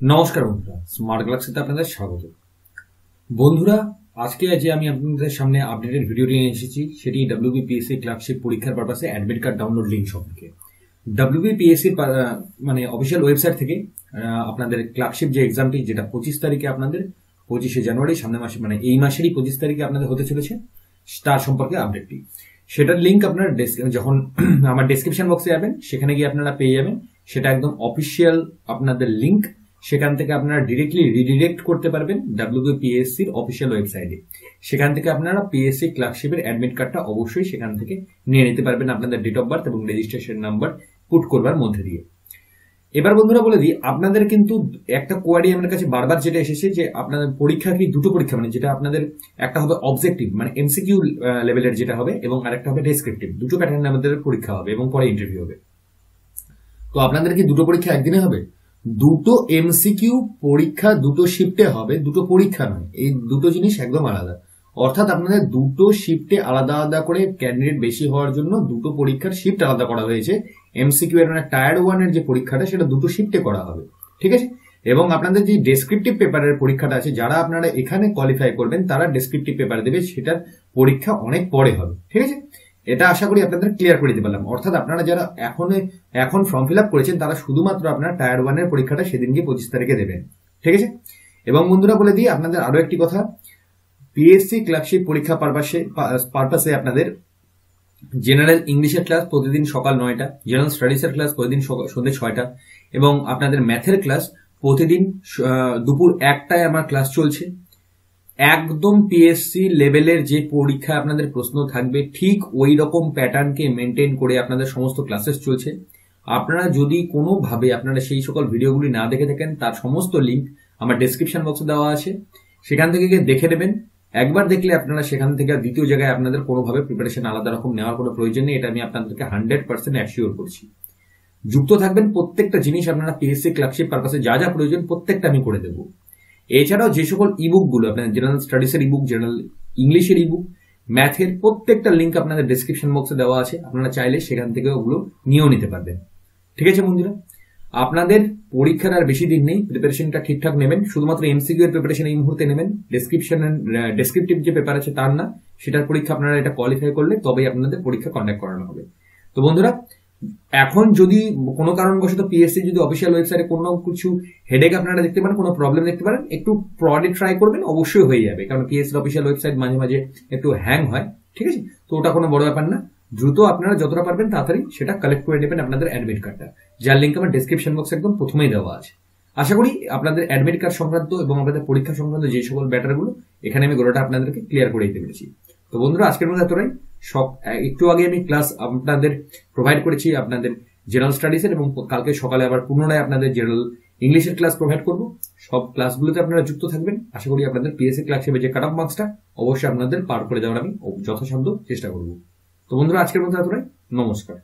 নমস্কার বন্ধুরা, স্মার্ট গ্যালাক্সিতে আপনাদের স্বাগত। বন্ধুরা, আজকে যে আমি আপনাদের সামনে আপডেটেড ভিডিওটি নিয়ে এসেছি, সেটি ডাব্লিউবিপিএসসি ক্লার্কশিপ পরীক্ষার পারপাসে অ্যাডমিট কার্ড ডাউনলোড লিঙ্ক সম্পর্কে। ডাব্লিউবিপিএসসির মানে অফিসিয়াল ওয়েবসাইট থেকে আপনাদের ক্লার্কশিপ যে এক্সামটি যেটা পঁচিশ তারিখে আপনাদের, পঁচিশে জানুয়ারি, সামনের মাসে মানে এই মাসেরই পঁচিশ তারিখে আপনাদের হতে চলেছে, তার সম্পর্কে আপডেটটি সেটার লিঙ্ক আপনার যখন আমার ডেসক্রিপশন বক্সে যাবেন, সেখানে গিয়ে আপনারা পেয়ে যাবেন, সেটা একদম অফিসিয়াল আপনাদের লিঙ্ক সেখান থেকে আপনারা ডিরেক্টলি রিডিরেক্ট করতে পারবেন ডাব্লিউবিপিএসসি এর অফিসিয়াল ওয়েবসাইটে সেখান থেকে আপনারা পিএসসি ক্লার্কশিপের অ্যাডমিট কার্ডটা অবশ্যই সেখান থেকে নিয়ে নিতে পারবেন আপনাদের ডেট অফ বার্থ এবং রেজিস্ট্রেশন নাম্বার পুট করবার মধ্যে দিয়ে। এবার বন্ধুরা বলে দিই, আপনাদের কিন্তু একটা কোয়ারি আমার কাছে বারবার যেটা এসেছে যে আপনাদের পরীক্ষা কি দুটো পরীক্ষা? মানে যেটা আপনাদের একটা হবে অবজেক্টিভ মানে এমসিকিউ লেভেলের যেটা হবে এবং আরেকটা হবে ডেসক্রিপটিভ দুটো প্যাটার্নে আমাদের পরীক্ষা হবে এবং পরে ইন্টারভিউ হবে। তো আপনাদের কি দুটো পরীক্ষা একদিনে হবে? দুটো এমসিকিউ পরীক্ষা দুটো শিফটে হবে, দুটো পরীক্ষা নয়, এই দুটো জিনিস একদম আলাদা। অর্থাৎ আপনাদের দুটো শিফটে আলাদা আলাদা করে ক্যান্ডিডেট বেশি হওয়ার জন্য দুটো পরীক্ষার শিফট আলাদা করা হয়েছে। এমসিকিউ এর মানে টায়ার ওয়ানের যে পরীক্ষাটা, সেটা দুটো শিফটে করা হবে, ঠিক আছে? এবং আপনাদের যে ডেসক্রিপটিভ পেপারের পরীক্ষাটা আছে, যারা আপনারা এখানে কোয়ালিফাই করবেন, তারা ডেসক্রিপটিভ পেপার দেবে, সেটার পরীক্ষা অনেক পরে হবে, ঠিক আছে? এটা আশা করি আপনাদের ক্লিয়ার করে দিতে পারলাম। অর্থাৎ আপনারা যারা এখন এখন ফর্ম ফিল আপ করেছেন, তারা শুধুমাত্র আপনার টায়ার ওয়ানের পরীক্ষাটা সেদিন গিয়ে পঁচিশ তারিখে দেবেন। ঠিক আছে? এবং বন্ধুরা বলে দিই, আপনাদের আরও একটি কথা। পিএসসি ক্লার্কশিপ পরীক্ষা পারপাসে পারপাসে আপনাদের জেনারেল ইংলিশের ক্লাস প্রতিদিন সকাল নয়টা জেনারেল স্টাডিজের ক্লাস প্রতিদিন সন্ধ্যে ছয়টা, এবং আপনাদের ম্যাথের ক্লাস প্রতিদিন দুপুর একটায় আমার ক্লাস চলছে। একদম পিএসসি লেভেলের যে পরীক্ষা আপনাদের প্রশ্ন থাকবে, ঠিক ওই রকম প্যাটার্নকে মেনটেন করে আপনাদের সমস্ত ক্লাসেস চলছে। আপনারা যদি কোনোভাবে আপনারা সেই সকল ভিডিওগুলি না দেখে থাকেন, তার সমস্ত লিঙ্ক আমার ডেসক্রিপশন বক্সে দেওয়া আছে। সেখান থেকে গিয়ে দেখে নেবেন। একবার দেখলে আপনারা সেখান থেকে দ্বিতীয় জায়গায় আপনাদের কোনোভাবে প্রিপারেশন আলাদা রকম নেওয়ার কোনো প্রয়োজন নেই। এটা আমি আপনাদেরকে হান্ড্রেড পার্সেন্ট অ্যাসিওর করছি। যুক্ত থাকবেন, প্রত্যেকটা জিনিস আপনারা পিএসসি ক্লার্কশিপ পারপাসে যা যা প্রয়োজন প্রত্যেকটা আমি করে দেবো। এছাড়াও যে সকল ইবুকগুলো আপনার জেনারেল স্টাডিজের ইবুক জেনারেল ইংলিশের ইবুক ম্যাথের প্রত্যেকটা লিঙ্ক আপনাদের ডেসক্রিপশন বক্সে দেওয়া আছে। আপনারা চাইলে সেখান থেকে ওগুলো নিয়েও নিতে পারবেন। ঠিক আছে বন্ধুরা? আপনাদের পরীক্ষার আর বেশি দিন নেই। প্রিপারেশনটা ঠিকঠাক নেবেন। শুধুমাত্র এমসিকিউ এর প্রিপারেশন এই মুহূর্তে নেবেন। ডেসক্রিপশন ডেসক্রিপটিভ যে পেপার আছে তার না। সেটার পরীক্ষা আপনারা এটা কোয়ালিফাই করলে তবেই আপনাদের পরীক্ষা কন্ডাক্ট করানো হবে। তো বন্ধুরা এখন যদি কোনো কারণবশত পিএসসি যদি অফিসিয়াল ওয়েবসাইটে কোনো কিছু হেডেক আপনারা দেখতে পারেন, কোনো প্রবলেম দেখতে পারেন, একটু প্রডে ট্রাই করবেন, অবশ্যই হয়ে যাবে। কারণ পিএসসি অফিসিয়াল ওয়েবসাইট মাঝে মাঝে একটু হ্যাং হয়, ঠিক আছে? তো ওটা কোনো বড় ব্যাপার না। দ্রুত আপনারা যতটা পারবেন তাড়াতাড়ি সেটা কালেক্ট করে নেবেন আপনাদের অ্যাডমিট কার্ডটা যার লিঙ্ক আমার ডেসক্রিপশন বক্সে একদম প্রথমেই দেওয়া আছে। আশা করি আপনাদের অ্যাডমিট কার্ড সংক্রান্ত এবং আপনাদের পরীক্ষা সংক্রান্ত যে সকল ব্যাটারগুলো এখানে আমি গোটাটা আপনাদেরকে ক্লিয়ার করে দিতে পেরেছি। তো বন্ধুরা, আজকের মধ্যে এতটাই। সব একটু আগে আমি ক্লাস আপনাদের প্রোভাইড করেছি আপনাদের জেনারেল স্টাডিজের এবং কালকে সকালে আবার পুনরায় আপনাদের জেনারেল ইংলিশের ক্লাস প্রোভাইড করব। সব ক্লাসগুলোতে আপনারা যুক্ত থাকবেন। আশা করি আপনাদের পিএসসি ক্লাস হিসেবে যে কাট অফ মার্কসটা অবশ্যই আপনাদের পার করে দেওয়ার আমি যথাসাধ্য চেষ্টা করব। তো বন্ধুরা, আজকের মধ্যে এতটাই। নমস্কার।